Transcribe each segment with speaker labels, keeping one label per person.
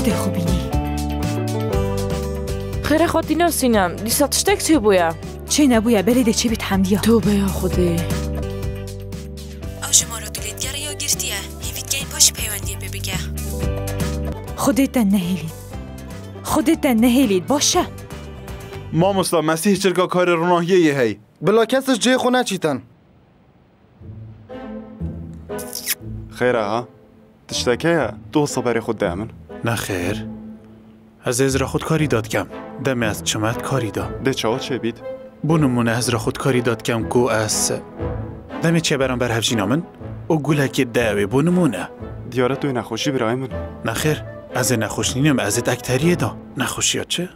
Speaker 1: تو ده خوبینی.
Speaker 2: خیره خاطینا سینم دیسات شتک چه بویا؟
Speaker 1: چه نبویا؟ بریده چه بیت حمدیا
Speaker 2: تو بیا خودی.
Speaker 1: او شما را دولیدگر یا گرتیه؟ هیوید گین پاش پیوندیه ببگه خودت نهیلید. خودت نهیلید باشه.
Speaker 3: مامۆستا مەسیح چرکە کارە ڕۆناهیەیە هەی
Speaker 4: بلا کەسش جێ خۆ ناچیتەن
Speaker 3: خێرا ها تشتەکەیە تۆ سەبەری خود دامن
Speaker 5: نخیر از از را خودکاری داد کم دم از چمت کاری دا.
Speaker 3: دێ چاوە چێ بیت
Speaker 5: بو نمونه از را خودکاری داد کم گو از دم چه برام بر هفجینا من او گوله که داوی بو نمونه.
Speaker 3: دیارە توی نەخۆشی برای من.
Speaker 5: نخیر از نخوش نینم از اکتریه دا. نخوشیات چه؟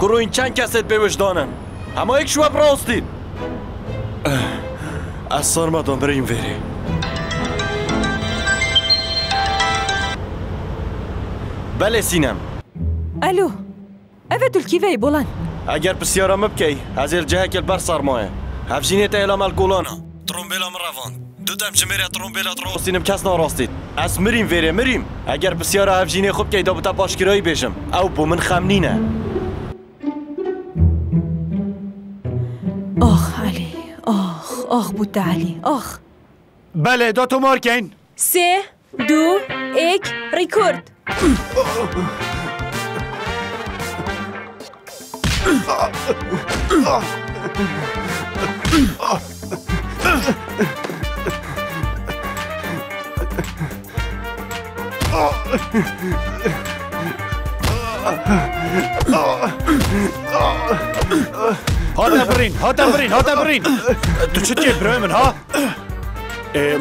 Speaker 6: گروه این چند کست به وجدانن اما یک شواب راستید از سارمدان بریم وری بله سینم
Speaker 1: الو اوه دلکیوه بولن
Speaker 6: اگر پسیارم بکی از ال جهک البر سرمایه هفجینیت اعلام الگولانا ترومبیلا من روان دودم چه میره ترومبیلا راستینم کس ناراستید از مریم وره مریم اگر بسیار هفجینی خوب که دابتا باشگیرایی بشم او بو من خمنینه
Speaker 1: آخ بود علی. آخ.
Speaker 5: بله دا تو مارکین
Speaker 1: سه دو یک ریکورد.
Speaker 5: ها دبرین ها دبرین ها دبرین تو چت که برای من ها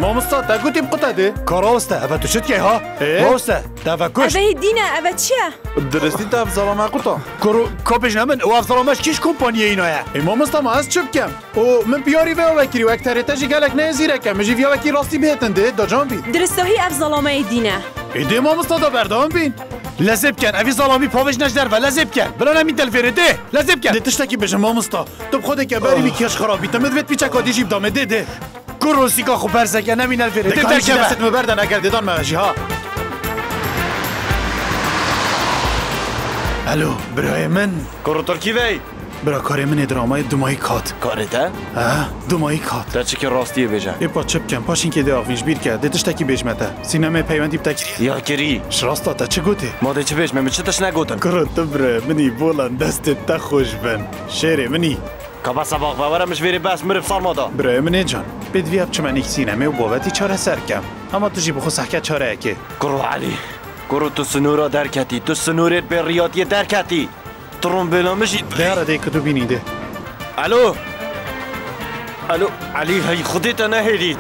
Speaker 5: ما مستا دا گوتی بقطع ده کارا وسته اوه تو چت که ها ما وسته دا و کش
Speaker 1: اوه دینه اوه چیه
Speaker 3: درستی تا زەڵامە قوتە
Speaker 5: کرو کپش نمن او افزرامش کیش کمپانیه اینا یا ما مستا ما از چپ کم او من بیاری و وکری و اکتره تجی گلک نه زیره کم مجی ویا وکی راستی بهتن ده دا جان بی
Speaker 1: درستهی اف ظلامه دینه
Speaker 5: ایده ما لزب کن اوی ظلامی پاوش نجدر و لزب کن بلا نمین دلفره ده لزب کن ده تشتکی بشه ما مستا تو خود که بری می کش خرابی تمد ویت پیچه کادی جیب دامه ده ده. کرو سیکا خو برزگه نمین الفره ده در که بست مبردن اگر ددان موشی ها. الو برای من.
Speaker 6: کرو ترکی وی
Speaker 5: برا کار من درامای دومایی کات.
Speaker 6: کارته؟
Speaker 5: ها دومایی کات.
Speaker 6: در چه که راستیه بجن.
Speaker 5: ای پا چپ کن پاشین که ده آفینش بیر کرد. ده تشتکی بیشمته سینما پیوندی بتکری
Speaker 6: یا کری.
Speaker 5: شراستا تا چه گوته؟
Speaker 6: ما ده چه بجمه چه تش نگوتن
Speaker 5: کرو تبره منی بولان دست تا خوش بن. شیره منی.
Speaker 6: که بس باق باورم مش ویری بس مرب سارمادا
Speaker 5: برای منی جان. بدوی اب چمن ایک سینما و بابتی چاره سر کم. اما تو جی بخو سحکت چاره اکه
Speaker 6: کرو علی. کرو تو سنورا درکتی. تو سنورت به ریاضی درکتی. ترومبیلا مشید
Speaker 5: داره ده کدو بینیده
Speaker 6: الو الو علی هی خودت نهیدید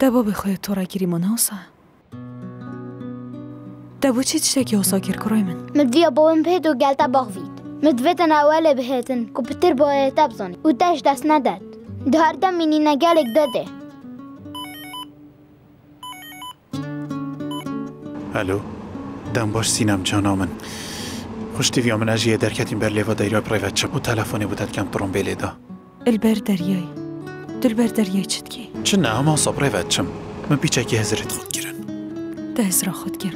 Speaker 1: دبا بخواه تو را گیری مناسا دبو چی تشتکی اوسا گیر کروی من؟
Speaker 7: مدویا بوم بهت و گلتا باغوید. مدویتن اوله بهتن که پتر باید تبزانی و تش دست نداد. دهاردم مینی نگلک داده.
Speaker 5: الو دم باش سینم جانا من خوش تیوی من اجیه درکتیم بر لیوا دایرا پرایوت چپ و تلفونی بودت کم پرون بیلیدا
Speaker 1: البر دریای دلبر دریای چتکی
Speaker 5: چه نه اما صبر پرایوت چم من پیچه که هزرت خود گیرن.
Speaker 1: ده هزرا خود گر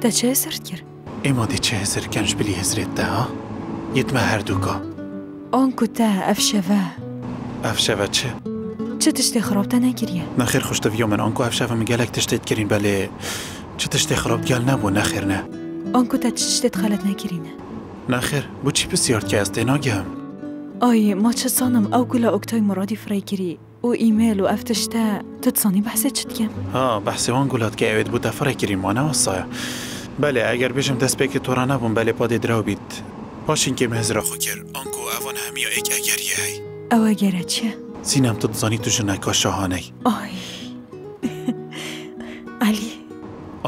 Speaker 1: ده چه هزرت گر
Speaker 5: اما دی چه هزر کنش بلی هزرت ده ها؟ یتمه هر دوکا.
Speaker 1: آنکو ده افشوه.
Speaker 5: افشه و چه؟
Speaker 1: چه تشتی خرابتا نگیریه؟
Speaker 5: نخیر خوش تیوی من آنکو افشه و مگلک تشتید کرین بله. چه تشتی خراب گل نبو نخیر نه.
Speaker 1: آنکو ده چشتی خلط نگیرینه
Speaker 5: نخیر بو چی بسیار که از دیناگم
Speaker 1: آی ما چه سانم؟ او گلا اکتای مرادی فرای گیری او ایمیل و افتشته. تتصانی بحثه چتگم
Speaker 5: ها بحث وان گلات که اوید بود کریم ما نوستایا بله اگر بشم دست به که تو را نبون بله پاد درو بید. باشین که مهزرا خو کر آنکو اوان همیا ایک اگریه هی
Speaker 1: او اگره چه؟
Speaker 5: سینم تو زانی تو جنکا شاهانه
Speaker 1: آی.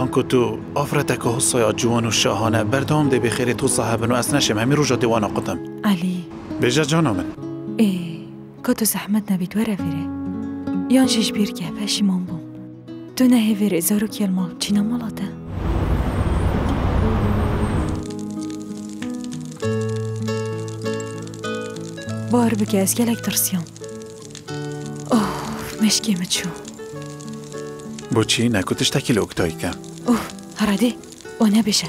Speaker 5: آنکو تو آفرتک و حسایا جوان و شاهانه. بردام ده بخیر تو صاحبن و از نشم. همین روژا دیوانا قدم
Speaker 1: علی.
Speaker 5: بجا جانا من
Speaker 1: ای کتو زحمت نبید وره ویره یان شش بیر که پشیمان بوم. تو نه ویره زارو کل مال. چینا مالاته؟ بار ez gelek tirsiyam Oh meşkê min çû
Speaker 5: بۆچی نەکو تشتێکی لە ئۆکتۆیکە
Speaker 1: او هر دی او نبیشه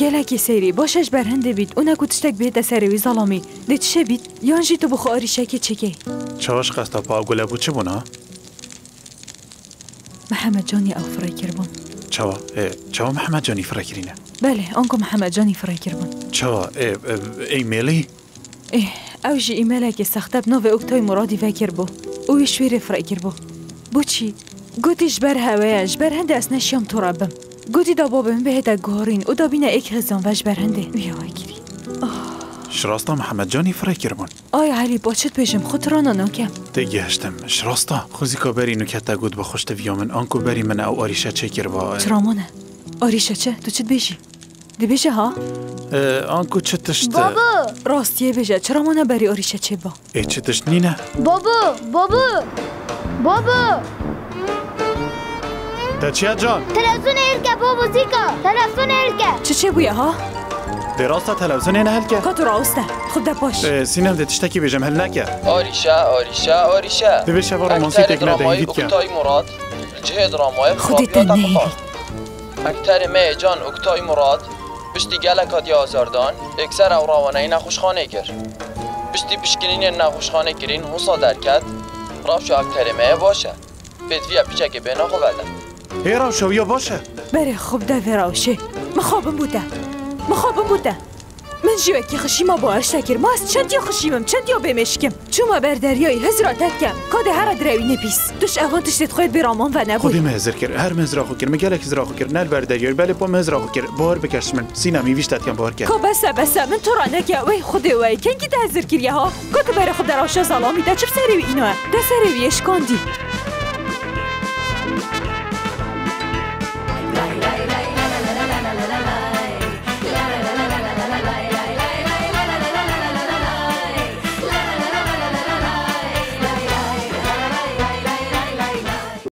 Speaker 1: گله کی سری باشش برند بید او نکوتش تک بیت سری و زلامی دت شه بید یانجی تو بخواری شکی
Speaker 5: که چکه چهاش قسط پا گله
Speaker 1: بود چه بنا محمد جانی
Speaker 5: او فرای کرد بون چهوا
Speaker 1: چهوا محمد جانی فرای نه بله
Speaker 5: آنکو محمد جانی
Speaker 1: فرای کرد بون چهوا ایمیلی ای اوجی ایمیلی که سخت نو و اکتای مرادی فکر بود اویش ویر فرای کرد بو چی گوتی جبر هوایش بر هند اسن شام ترابم گوتی دا بابم به تا گورین او دا بین یک هزار وش بر هند
Speaker 5: بیاگیری شراستا محمد جانی فرای
Speaker 1: کرمون آی علی باچت پیشم خود
Speaker 5: را نانو کم. دیگه هشتم شراستا خوزی که بری نکت تا گود ویامن آنکو بری من او آریشا چه
Speaker 1: کر با ترامونه. آریشه چه؟ تو چت بیشی؟
Speaker 5: دی بیشه ها؟ آنکو چه تشت؟
Speaker 7: بابا
Speaker 1: راستیه بیشه. ترامونه بری آریشا چه
Speaker 5: با؟ ای چه نینه.
Speaker 7: بابا بابا بابا
Speaker 5: دەچیا جان
Speaker 7: تلفزيون هلكة بابا زيكا تلفزيون هلكة
Speaker 1: Çi çê bûye ha?
Speaker 5: دێڕاستە تەلەوزنێنە هەلکە
Speaker 1: Ka tu rawiste xub de paş
Speaker 5: سینەم دە تشتێکی بێژم هەل ناکە
Speaker 8: آریشه آریشه آریشه
Speaker 5: شەوە ڕۆمانسی
Speaker 8: اکتر
Speaker 5: تێک نەدەین
Speaker 8: درامای
Speaker 5: دیت کە
Speaker 8: اکتای مراد الجهه درامای
Speaker 1: خودی تنهی
Speaker 8: اکتر می جان اکتای مراد پشتی گلک هاتی آزاردان اکثر او روانه نخوشخانه کر پشتی پشکنین نخوشخانه کرین حسا درکت رافشو اکتر می باشه بدویا پیچک بینا خوبده
Speaker 5: ای روشو یا
Speaker 1: باشه. بره خوب ده به مخوابم بوده. مخوابم بوده. من جوه که خوشی ما باش تکر ما از چند یا خوشیمم چند یا بمشکم چون ما بر دریایی هزرا تکم کاده هر دروی نپیس. دوش اوان تشتید خواید به و نبود.
Speaker 5: خودی مهزر کرد هر مهزرا خو کرد مگلک هزرا خو کرد نر بر دریایی بله پا مهزرا خو کرد بار بکشت من. سینا میویش تکم
Speaker 1: بار کرد. که بسه بسه. من تو را نکه وی خوده وی کنگی ده هزر کرد یه ها؟ که بر خود در آشا زلامی ده چپ سریوی اینوه؟ ده سریویش کاندی